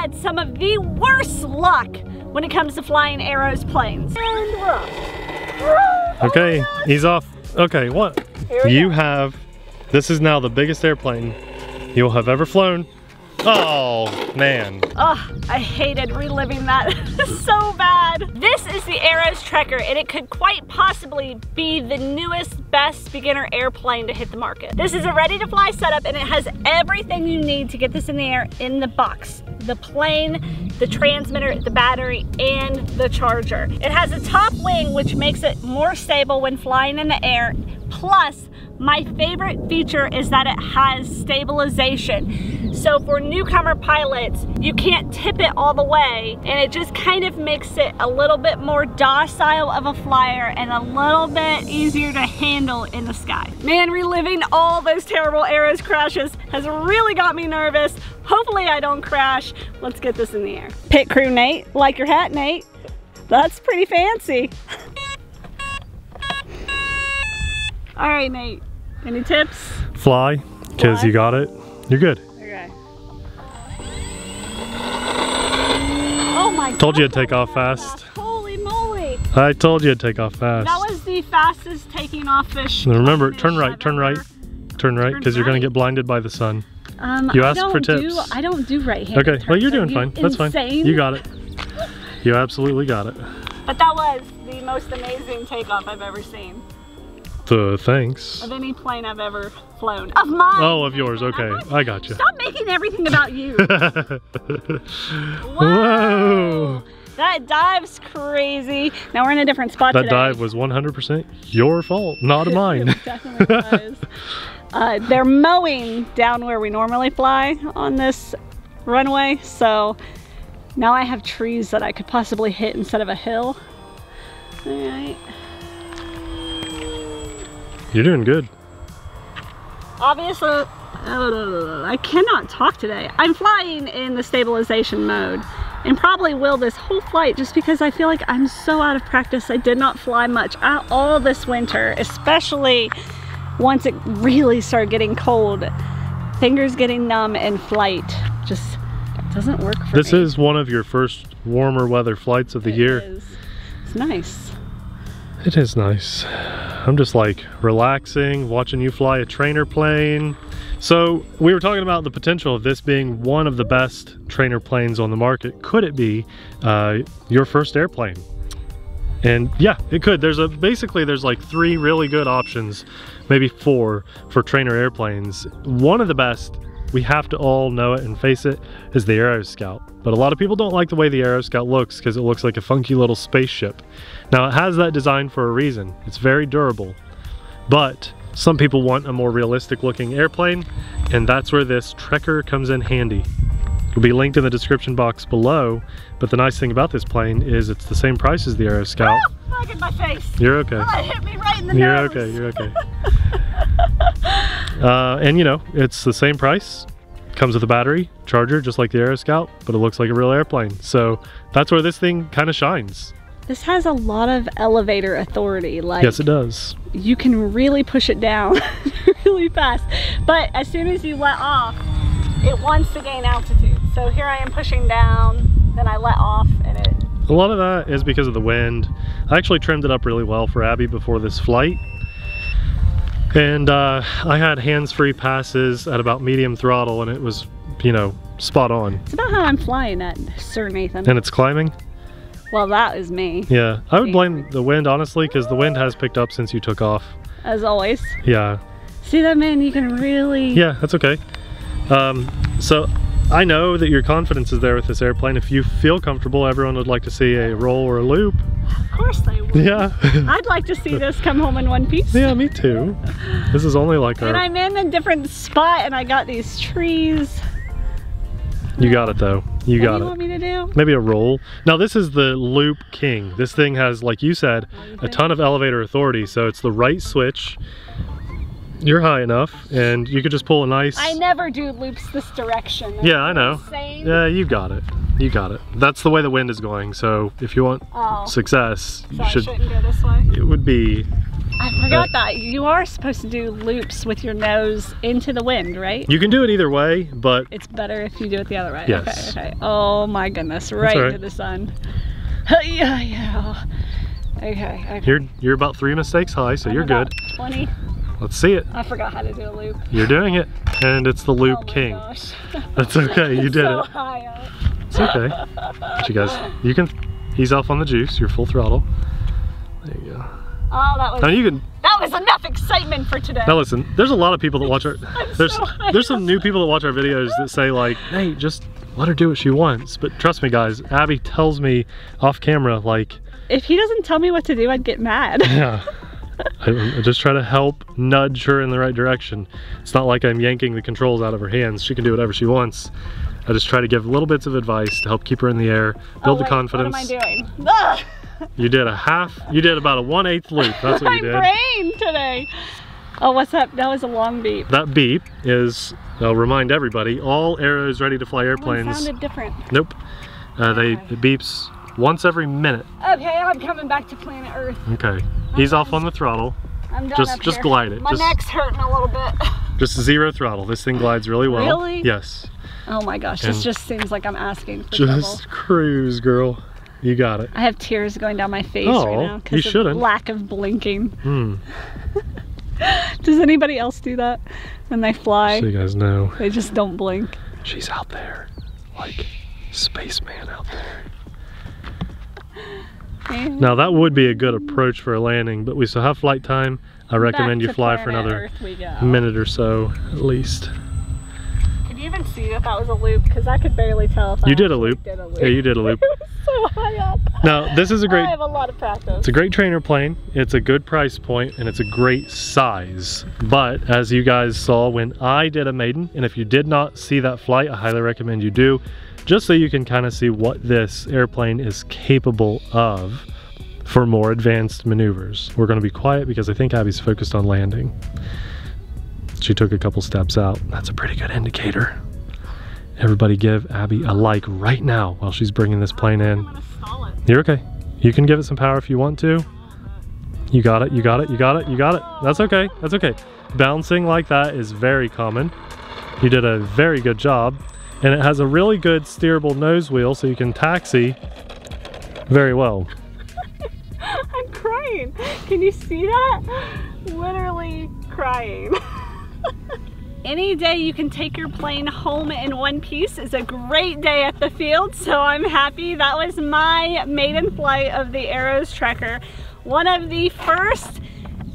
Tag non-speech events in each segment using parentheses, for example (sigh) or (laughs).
had some of the worst luck when it comes to flying arrows planes. And we're off. (gasps) Okay, he's off. Okay, what? You go. have, this is now the biggest airplane you'll have ever flown. Oh, man. Oh, I hated reliving that (laughs) so bad. This is the Arrows Trekker and it could quite possibly be the newest, best beginner airplane to hit the market. This is a ready to fly setup and it has everything you need to get this in the air in the box. The plane, the transmitter, the battery, and the charger. It has a top wing which makes it more stable when flying in the air. Plus, my favorite feature is that it has stabilization. So for newcomer pilots, you can't tip it all the way and it just kind of makes it a little bit more docile of a flyer and a little bit easier to handle in the sky. Man, reliving all those terrible Arrows crashes has really got me nervous. Hopefully I don't crash. Let's get this in the air. Pit crew Nate, like your hat Nate. That's pretty fancy. (laughs) All right, Nate. Any tips? Fly, because you got it. You're good. Okay. Oh my god. Told you to take off fast. Holy moly. I told you to take off fast. That was the fastest taking off fish. Now remember, fish turn right, I've turn right. Turn right, because you're going to get blinded by the sun. Um, You asked for don't do- tips. I don't do right hand. Okay, well, you're doing fine. That's fine. You got it. You absolutely got it. But that was the most amazing takeoff I've ever seen So, thanks. of any plane I've ever flown. Of mine. Oh, of yours. Okay, I got you. Stop making everything about you. (laughs) Whoa! That dive's crazy. Now we're in a different spot That today. dive was 100% your fault, not (laughs) mine. Definitely was. (laughs) Uh, they're mowing down where we normally fly on this runway, so now I have trees that I could possibly hit instead of a hill. All right. You're doing good. Obviously, uh, I cannot talk today. I'm flying in the stabilization mode and probably will this whole flight just because I feel like I'm so out of practice. I did not fly much out all this winter, especially once it really started getting cold. Fingers getting numb and flight just doesn't work for This me. is one of your first warmer weather flights of the It year. is. It's nice. It is nice. I'm just like relaxing, watching you fly a trainer plane. So we were talking about the potential of this being one of the best trainer planes on the market. Could it be uh, your first airplane? And yeah, it could. There's a basically there's like three really good options, maybe four for trainer airplanes. One of the best, we have to all know it and face it, is the Aero Scout. But a lot of people don't like the way the Aero Scout looks because it looks like a funky little spaceship. Now it has that design for a reason. It's very durable. But some people want a more realistic looking airplane, and that's where this Trekker comes in handy. It'll be linked in the description box below, but the nice thing about this plane is it's the same price as the Aero Scout. Look at my face. You're okay. Oh, it hit me right in the You're nose. okay, you're okay. (laughs) uh, and you know, it's the same price. Comes with a battery, charger, just like the Aero Scout, but it looks like a real airplane. So that's where this thing kind of shines. This has a lot of elevator authority. Like Yes, it does. you can really push it down (laughs) really fast. But as soon as you let off, it wants to gain altitude. So here I am pushing down, then I let off and it, A lot of that is because of the wind. I actually trimmed it up really well for Abby before this flight. And uh, I had hands-free passes at about medium throttle and it was, you know, spot on. it's about how I'm flying at Sir Nathan. And it's climbing. Well, that is me, Yeah, I would blame the wind honestly because the wind has picked up since you took off. as always. Yeah, See that man, you can really, yeah, that's okay. Um, so I know that your confidence is there with this airplane. If you feel comfortable, everyone would like to see a roll or a loop. Of course they would. Yeah, (laughs) I'd like to see this come home in one piece. yeah, me too. This is only like And our. I'm in a different spot and I got these trees. You got it though. You what got do you it. want me to do? Maybe a roll. Now this is the Loop King. This thing has, like you said, a ton of elevator authority. So it's the right switch. You're high enough, and you could just pull a nice. I never do loops this direction. That's Yeah, I know. Insane. Yeah, you got it. You got it. That's the way the wind is going. So if you want Oh, success, so you I should. shouldn't go this way. It would be I forgot that. You are supposed to do loops with your nose into the wind, right? You can do it either way, but It's better if you do it the other way. Yes. Okay, okay. Oh my goodness, right all into the sun. (laughs) yeah, yeah. Okay, okay. you're you're about three mistakes high, so I'm you're good. 20. Let's see it. I forgot how to do a loop. You're doing it, and it's the loop oh king. Gosh. That's okay. You (laughs) did so it. It's okay. But you guys, you can ease off on the juice. You're full throttle. There you go. Oh, that was Now you can. that was enough excitement for today. Now listen. There's a lot of people that watch our. (laughs) There's so there's some new people that watch our videos that say like, hey, just let her do what she wants. But trust me, guys. Abby tells me off camera like, If he doesn't tell me what to do, I'd get mad. yeah. (laughs) (laughs) I, I just try to help nudge her in the right direction. It's not like I'm yanking the controls out of her hands. She can do whatever she wants. I just try to give little bits of advice to help keep her in the air, build Oh, the wait, confidence. What am I doing? Ugh, You did a half, you did about a one eighth loop. That's what (laughs) you did. My brain today. Oh, what's that? That was a long beep. That beep is, I'll remind everybody, all arrows ready to fly airplanes. sounded different. Nope. Uh, they, it beeps once every minute. Okay, I'm coming back to planet Earth. Okay. Ease off on the throttle. I'm done Just- just here. glide it. My Just- neck's hurting a little bit. (laughs) Just zero throttle. This thing glides really well. Really? Yes. Oh my gosh, And- this just seems like I'm asking for Just trouble. cruise, girl. You got it. I have tears going down my face Oh, right now because of lack of blinking. Hmm. (laughs) Does anybody else do that when they fly? So you guys know, They just don't blink. she's out there, like spaceman out there. And Now that would be a good approach for a landing, but we still have flight time. I recommend back you fly for another Earth we go. minute or so at least. Could you even see if that was a loop? Because I could barely tell if I You did a loop. Did a loop. Yeah, you did a loop. so high up. Now this is a great I have a lot of practice. It's a great trainer plane. It's a good price point and it's a great size. But as you guys saw when I did a maiden, and if you did not see that flight, I highly recommend you do, just so you can kind of see what this airplane is capable of for more advanced maneuvers. We're going to be quiet because I think Abby's focused on landing. She took a couple steps out. That's a pretty good indicator. Everybody give Abby a like right now while she's bringing this plane in. Gonna. You're okay. You can give it some power if you want to. You got it, you got it, you got it, you got it. That's okay, that's okay. Bouncing like that is very common. You did a very good job. And it has a really good steerable nose wheel so you can taxi very well. (laughs) I'm crying. Can you see that? Literally crying. (laughs) Any day you can take your plane home in one piece is a great day at the field, so I'm happy. That was my maiden flight of the Arrows Trekker. One of the first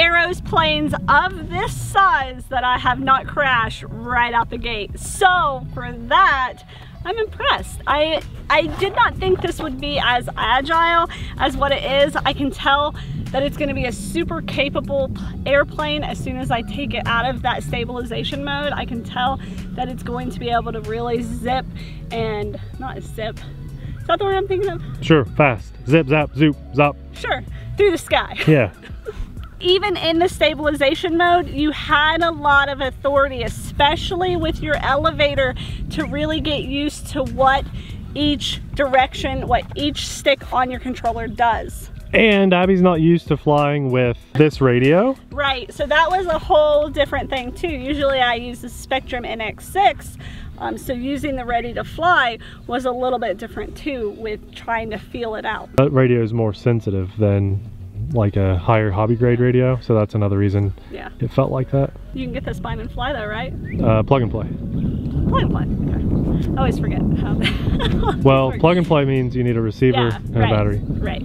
Arrows planes of this size that I have not crashed right out the gate. So for that, I'm impressed. I I did not think this would be as agile as what it is. I can tell that it's gonna be a super capable airplane as soon as I take it out of that stabilization mode. I can tell that it's going to be able to really zip and not zip. Is that the word I'm thinking of? Sure, fast. Zip, zap, zoop, zop. Sure, through the sky. Yeah. (laughs) even in the stabilization mode, you had a lot of authority, especially with your elevator, to really get used to what each direction, what each stick on your controller does. And Abby's not used to flying with this radio. Right, so that was a whole different thing too. Usually I use the Spektrum NX6, um, so using the Ready to Fly was a little bit different too with trying to feel it out. That radio is more sensitive than like a higher hobby grade radio, so that's another reason Yeah, it felt like that. you can get this Bind and Fly though, right? Uh, plug and play. Plug and Play, okay. I always forget how (laughs) Well, plug and play means you need a receiver Yeah, and a right, battery. Right.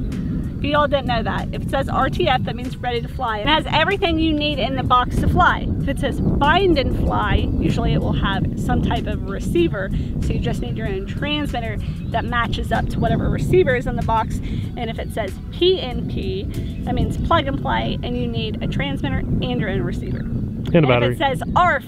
If you all didn't know that, if it says RTF, that means ready to fly. It has everything you need in the box to fly. If it says bind and fly, usually it will have some type of receiver. So you just need your own transmitter that matches up to whatever receiver is in the box. And if it says PNP, that means plug and play, and you need a transmitter and your own receiver. And a And battery. if it says ARF,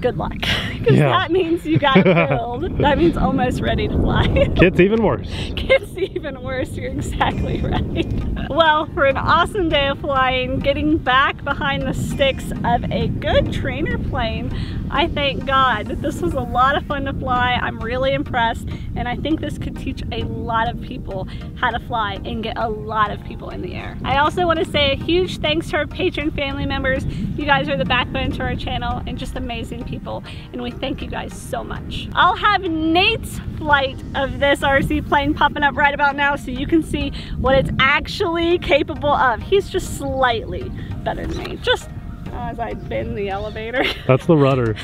good luck. (laughs) Because Yeah. that means you got (laughs) build. that means almost ready to fly. (laughs) Gets even worse. Gets even worse, you're exactly right. Well, for an awesome day of flying, getting back behind the sticks of a good trainer plane. I thank God that this was a lot of fun to fly. I'm really impressed and I think this could teach a lot of people how to fly and get a lot of people in the air. I also want to say a huge thanks to our Patreon family members. You guys are the backbone to our channel and just amazing people and we thank you guys so much. I'll have Nate's flight of this RC plane popping up right about now so you can see what it's actually capable of. He's just slightly better than me. Just as I bend the elevator. (laughs) That's the rudder.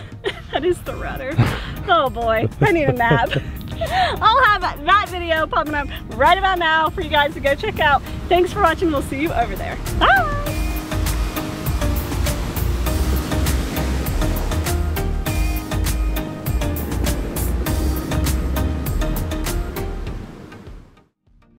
that is the rudder. Oh boy, I need a nap. (laughs) I'll have that video popping up right about now for you guys to go check out. Thanks for watching. We'll see you over there. Bye!